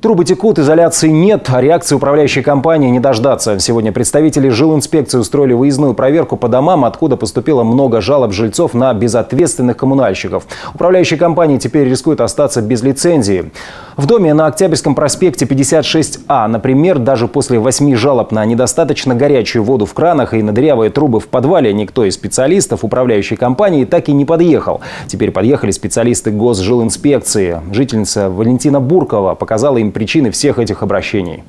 Трубы текут, изоляции нет, а реакции управляющей компании не дождаться. Сегодня представители жилинспекции устроили выездную проверку по домам, откуда поступило много жалоб жильцов на безответственных коммунальщиков. Управляющая компания теперь рискует остаться без лицензии. В доме на Октябрьском проспекте 56А, например, даже после восьми жалоб на недостаточно горячую воду в кранах и на дырявые трубы в подвале никто из специалистов управляющей компании так и не подъехал. Теперь подъехали специалисты госжилинспекции. Жительница Валентина Буркова показала им причины всех этих обращений.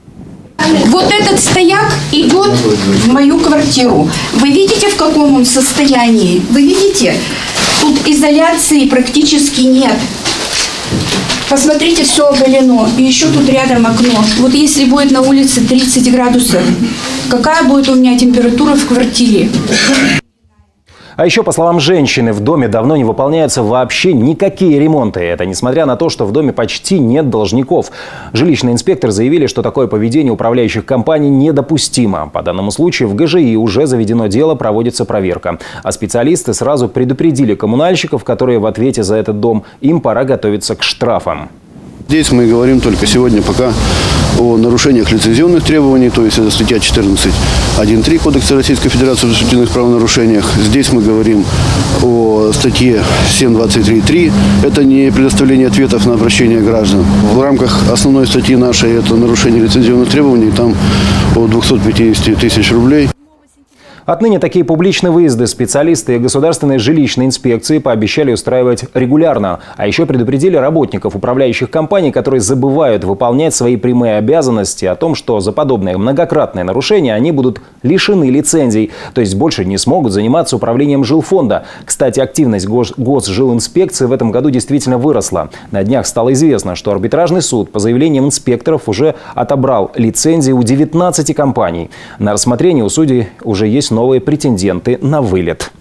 Вот этот стояк идет в мою квартиру. Вы видите, в каком он состоянии? Вы видите? Тут изоляции практически нет. Посмотрите, все оголено. И еще тут рядом окно. Вот если будет на улице 30 градусов, какая будет у меня температура в квартире? А еще, по словам женщины, в доме давно не выполняются вообще никакие ремонты. Это несмотря на то, что в доме почти нет должников. Жилищные инспекторы заявили, что такое поведение управляющих компаний недопустимо. По данному случаю в ГЖИ уже заведено дело, проводится проверка. А специалисты сразу предупредили коммунальщиков, которые в ответе за этот дом, им пора готовиться к штрафам. Здесь мы говорим только сегодня пока о нарушениях лицензионных требований, то есть это статья 14.1.3 Кодекса Российской Федерации о административных правонарушениях. Здесь мы говорим о статье 7.23.3. Это не предоставление ответов на обращения граждан. В рамках основной статьи нашей это нарушение лицензионных требований, там от 250 тысяч рублей. Отныне такие публичные выезды специалисты государственной жилищной инспекции пообещали устраивать регулярно. А еще предупредили работников управляющих компаний, которые забывают выполнять свои прямые обязанности о том, что за подобное многократное нарушение они будут лишены лицензий, то есть больше не смогут заниматься управлением жилфонда. Кстати, активность гос госжилинспекции в этом году действительно выросла. На днях стало известно, что арбитражный суд по заявлениям инспекторов уже отобрал лицензии у 19 компаний. На рассмотрение у судей уже есть новые претенденты на вылет.